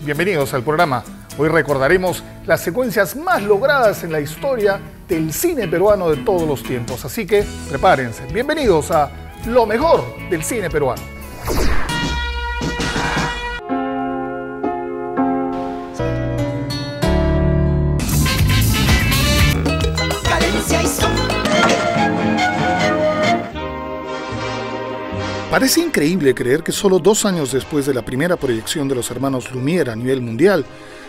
Bienvenidos al programa. Hoy recordaremos las secuencias más logradas en la historia del cine peruano de todos los tiempos. Así que prepárense. Bienvenidos a lo mejor del cine peruano. Parece increíble creer que solo dos años después de la primera proyección de los hermanos Lumière a nivel mundial,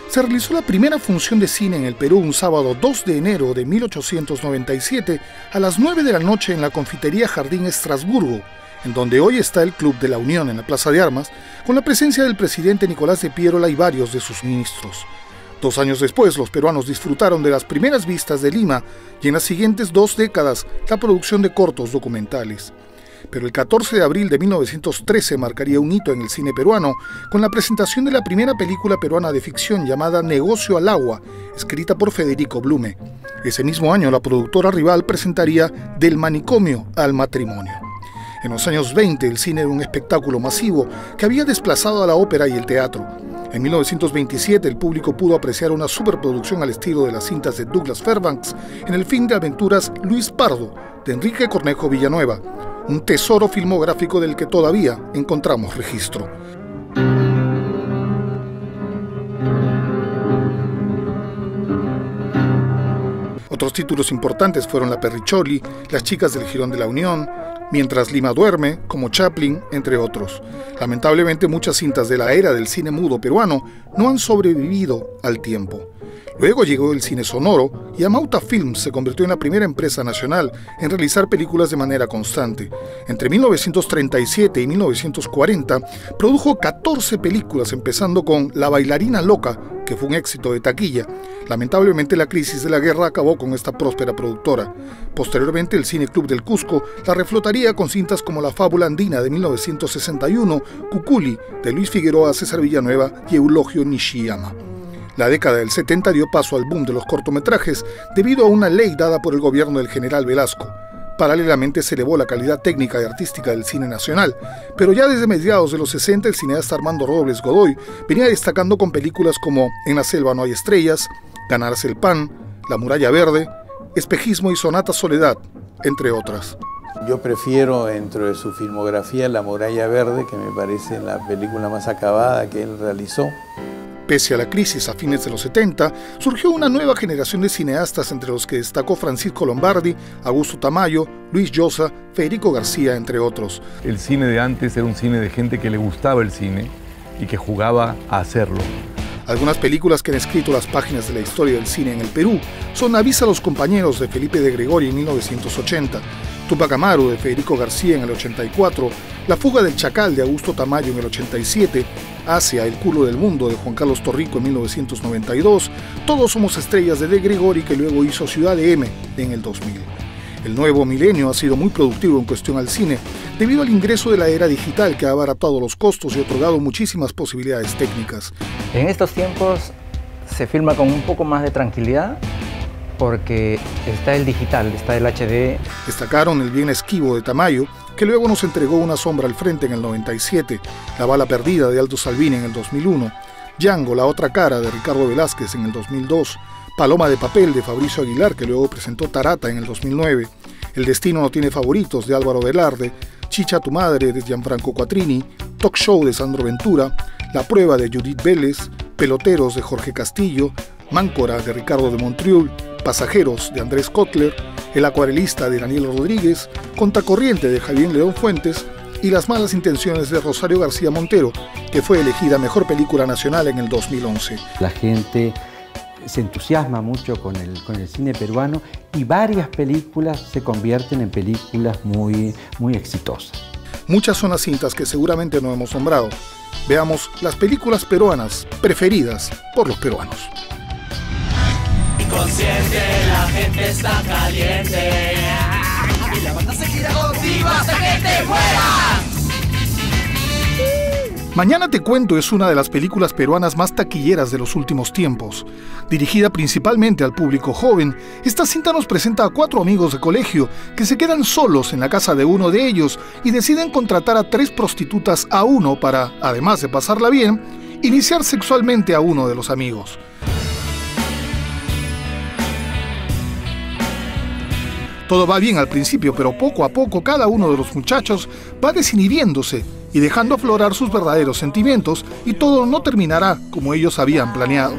se realizó la primera función de cine en el Perú un sábado 2 de enero de 1897 a las 9 de la noche en la Confitería Jardín Estrasburgo, en donde hoy está el Club de la Unión en la Plaza de Armas, con la presencia del presidente Nicolás de Piérola y varios de sus ministros. Dos años después, los peruanos disfrutaron de las primeras vistas de Lima y en las siguientes dos décadas la producción de cortos documentales pero el 14 de abril de 1913 marcaría un hito en el cine peruano con la presentación de la primera película peruana de ficción llamada Negocio al Agua, escrita por Federico Blume. Ese mismo año la productora rival presentaría Del manicomio al matrimonio. En los años 20 el cine era un espectáculo masivo que había desplazado a la ópera y el teatro. En 1927 el público pudo apreciar una superproducción al estilo de las cintas de Douglas Fairbanks en el film de aventuras Luis Pardo de Enrique Cornejo Villanueva, un tesoro filmográfico del que todavía encontramos registro. Otros títulos importantes fueron La Perricholi, Las chicas del Girón de la Unión, Mientras Lima duerme, como Chaplin, entre otros. Lamentablemente muchas cintas de la era del cine mudo peruano no han sobrevivido al tiempo. Luego llegó el cine sonoro y Amauta Films se convirtió en la primera empresa nacional en realizar películas de manera constante. Entre 1937 y 1940 produjo 14 películas empezando con La bailarina loca, que fue un éxito de taquilla. Lamentablemente la crisis de la guerra acabó con esta próspera productora. Posteriormente el Cine Club del Cusco la reflotaría con cintas como La fábula andina de 1961, Cuculi de Luis Figueroa, César Villanueva y Eulogio Nishiyama. La década del 70 dio paso al boom de los cortometrajes debido a una ley dada por el gobierno del general Velasco. Paralelamente se elevó la calidad técnica y artística del cine nacional, pero ya desde mediados de los 60 el cineasta Armando Robles Godoy venía destacando con películas como En la selva no hay estrellas, Ganarse el pan, La muralla verde, Espejismo y Sonata Soledad, entre otras. Yo prefiero dentro de su filmografía La muralla verde, que me parece la película más acabada que él realizó. Pese a la crisis a fines de los 70, surgió una nueva generación de cineastas entre los que destacó Francisco Lombardi, Augusto Tamayo, Luis Llosa, Federico García, entre otros. El cine de antes era un cine de gente que le gustaba el cine y que jugaba a hacerlo. Algunas películas que han escrito las páginas de la historia del cine en el Perú son Avisa a los compañeros de Felipe de Gregorio en 1980, Tupac Amaru de Federico García en el 84, La fuga del chacal de Augusto Tamayo en el 87, Asia, el culo del mundo de Juan Carlos Torrico en 1992, Todos somos estrellas de De Gregori que luego hizo Ciudad de M en el 2000. El nuevo milenio ha sido muy productivo en cuestión al cine, debido al ingreso de la era digital que ha abaratado los costos y otorgado muchísimas posibilidades técnicas. En estos tiempos se filma con un poco más de tranquilidad porque está el digital, está el HD. Destacaron el bien esquivo de Tamayo, que luego nos entregó una sombra al frente en el 97, La bala perdida de Aldo Salvini en el 2001, Django, la otra cara de Ricardo Velázquez en el 2002, Paloma de papel de Fabricio Aguilar, que luego presentó Tarata en el 2009, El destino no tiene favoritos de Álvaro Velarde, Chicha tu madre de Gianfranco Quattrini, Talk Show de Sandro Ventura, La prueba de Judith Vélez, Peloteros de Jorge Castillo, Máncora de Ricardo de Montriul, Pasajeros de Andrés Kotler, El acuarelista de Daniel Rodríguez, Contacorriente de Javier León Fuentes y Las malas intenciones de Rosario García Montero, que fue elegida mejor película nacional en el 2011. La gente se entusiasma mucho con el, con el cine peruano y varias películas se convierten en películas muy, muy exitosas. Muchas son las cintas que seguramente no hemos nombrado. Veamos las películas peruanas preferidas por los peruanos. La gente está caliente. La banda contigo hasta que te mueras. Mañana te cuento es una de las películas peruanas más taquilleras de los últimos tiempos. Dirigida principalmente al público joven, esta cinta nos presenta a cuatro amigos de colegio que se quedan solos en la casa de uno de ellos y deciden contratar a tres prostitutas a uno para, además de pasarla bien, iniciar sexualmente a uno de los amigos. Todo va bien al principio, pero poco a poco cada uno de los muchachos va desinhibiéndose y dejando aflorar sus verdaderos sentimientos y todo no terminará como ellos habían planeado.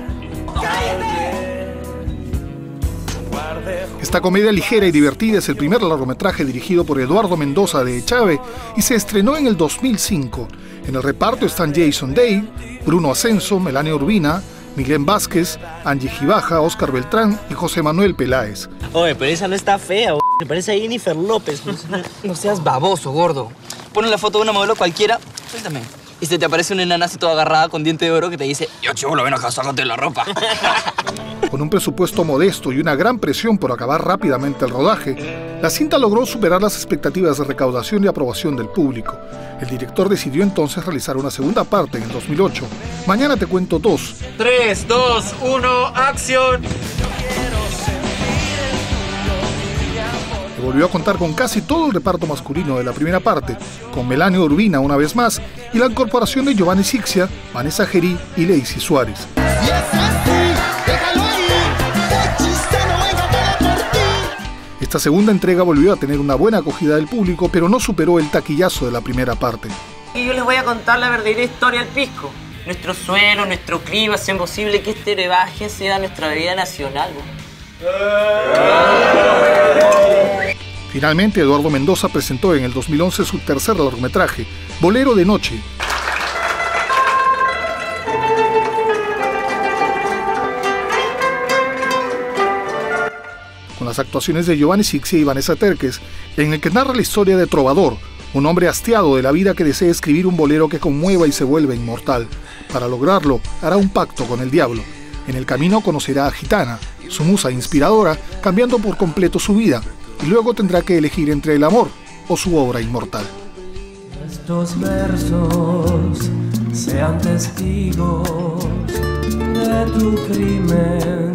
Esta comedia ligera y divertida es el primer largometraje dirigido por Eduardo Mendoza de Echave y se estrenó en el 2005. En el reparto están Jason Day, Bruno Ascenso, Melania Urbina, Miguel Vázquez, Angie Gibaja, Oscar Beltrán y José Manuel Peláez. Oye, pero esa no está fea, me parece a Jennifer López. No seas baboso, gordo. Pones la foto de una modelo cualquiera, suéltame. Y se te aparece una enana así toda agarrada con diente de oro que te dice, yo chivolo, ven acá, sácate la ropa. Con un presupuesto modesto y una gran presión por acabar rápidamente el rodaje, la cinta logró superar las expectativas de recaudación y aprobación del público. El director decidió entonces realizar una segunda parte en el 2008. Mañana te cuento dos. 3, 2, 1, acción. volvió a contar con casi todo el reparto masculino de la primera parte, con Melania Urbina una vez más y la incorporación de Giovanni Sixia, Vanessa Gerí y Lacey Suárez. Esta segunda entrega volvió a tener una buena acogida del público, pero no superó el taquillazo de la primera parte. Y yo les voy a contar la verdadera historia del pisco. Nuestro suelo, nuestro clima hacen posible que este brebaje sea nuestra bebida nacional. Finalmente, Eduardo Mendoza presentó en el 2011 su tercer largometraje, Bolero de Noche. Las actuaciones de Giovanni Sixia y Vanessa Terques, en el que narra la historia de Trovador, un hombre hastiado de la vida que desea escribir un bolero que conmueva y se vuelve inmortal. Para lograrlo, hará un pacto con el diablo. En el camino conocerá a Gitana, su musa inspiradora, cambiando por completo su vida, y luego tendrá que elegir entre el amor o su obra inmortal. Estos versos sean testigos de tu crimen.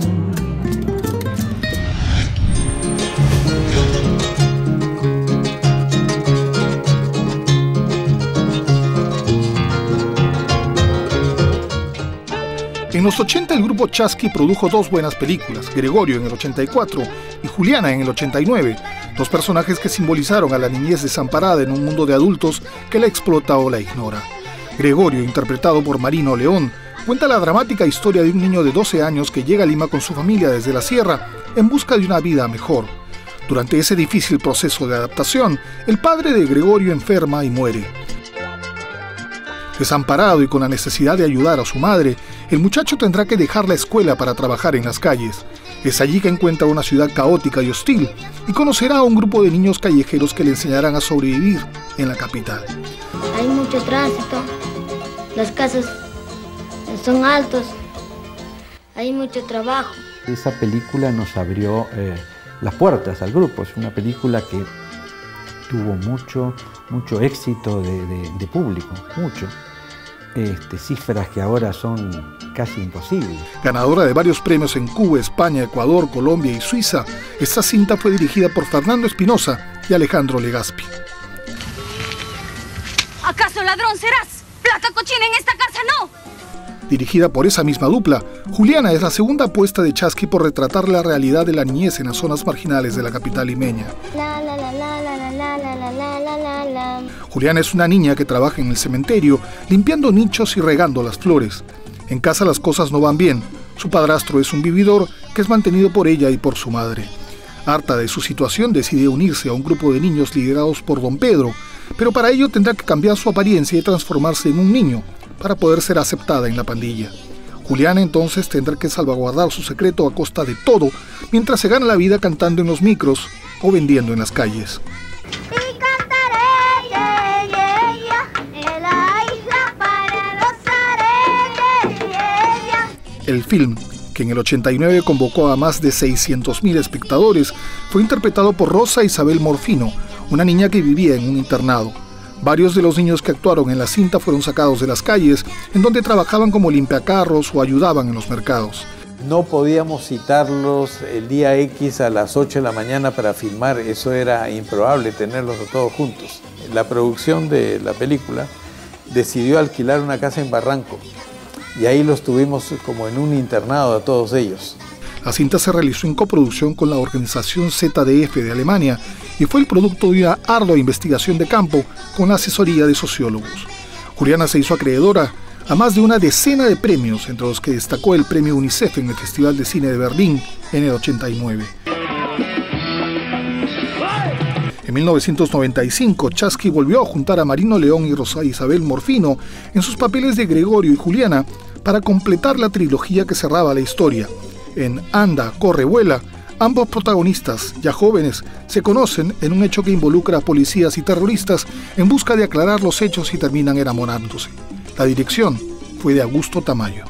Los 80 el grupo Chasqui produjo dos buenas películas, Gregorio en el 84 y Juliana en el 89, dos personajes que simbolizaron a la niñez desamparada en un mundo de adultos que la explota o la ignora. Gregorio, interpretado por Marino León, cuenta la dramática historia de un niño de 12 años que llega a Lima con su familia desde la sierra en busca de una vida mejor. Durante ese difícil proceso de adaptación, el padre de Gregorio enferma y muere. Desamparado y con la necesidad de ayudar a su madre, el muchacho tendrá que dejar la escuela para trabajar en las calles. Es allí que encuentra una ciudad caótica y hostil y conocerá a un grupo de niños callejeros que le enseñarán a sobrevivir en la capital. Hay mucho tránsito, las casas son altos, hay mucho trabajo. Esa película nos abrió eh, las puertas al grupo, es una película que tuvo mucho, mucho éxito de, de- de público, mucho. Este, cifras que ahora son casi imposibles. Ganadora de varios premios en Cuba, España, Ecuador, Colombia y Suiza, esta cinta fue dirigida por Fernando Espinosa y Alejandro Legaspi. ¿Acaso ladrón serás? ¡Plata cochina en esta casa no! Dirigida por esa misma dupla, Juliana es la segunda apuesta de Chasqui por retratar la realidad de la niñez en las zonas marginales de la capital limeña. La la Juliana es una niña que trabaja en el cementerio, limpiando nichos y regando las flores. En casa las cosas no van bien. Su padrastro es un vividor que es mantenido por ella y por su madre. Harta de su situación, decide unirse a un grupo de niños liderados por don Pedro, pero para ello tendrá que cambiar su apariencia y transformarse en un niño para poder ser aceptada en la pandilla. Juliana entonces tendrá que salvaguardar su secreto a costa de todo, mientras se gana la vida cantando en los micros o vendiendo en las calles. El film, que en el 89 convocó a más de 600.000 espectadores, fue interpretado por Rosa Isabel Morfino, una niña que vivía en un internado. Varios de los niños que actuaron en la cinta fueron sacados de las calles, en donde trabajaban como limpiacarros o ayudaban en los mercados. No podíamos citarlos el día X a las 8 de la mañana para filmar, eso era improbable tenerlos todos juntos. La producción de la película decidió alquilar una casa en Barranco y ahí los tuvimos como en un internado a todos ellos. La cinta se realizó en coproducción con la organización ZDF de Alemania y fue el producto de una ardua investigación de campo con la asesoría de sociólogos. Juliana se hizo acreedora a más de una decena de premios, entre los que destacó el premio UNICEF en el Festival de Cine de Berlín en el 89. En 1995, Chasky volvió a juntar a Marino León y Rosa Isabel Morfino en sus papeles de Gregorio y Juliana para completar la trilogía que cerraba la historia. En Anda, Corre, Vuela, ambos protagonistas, ya jóvenes, se conocen en un hecho que involucra a policías y terroristas en busca de aclarar los hechos y terminan enamorándose. La dirección fue de Augusto Tamayo.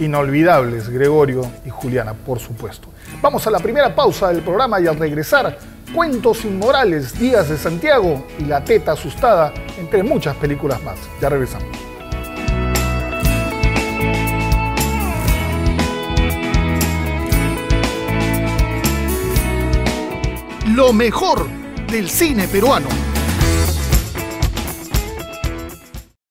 Inolvidables Gregorio y Juliana, por supuesto. Vamos a la primera pausa del programa y al regresar, Cuentos Inmorales, Días de Santiago y La Teta Asustada, entre muchas películas más. Ya regresamos. Lo mejor del cine peruano.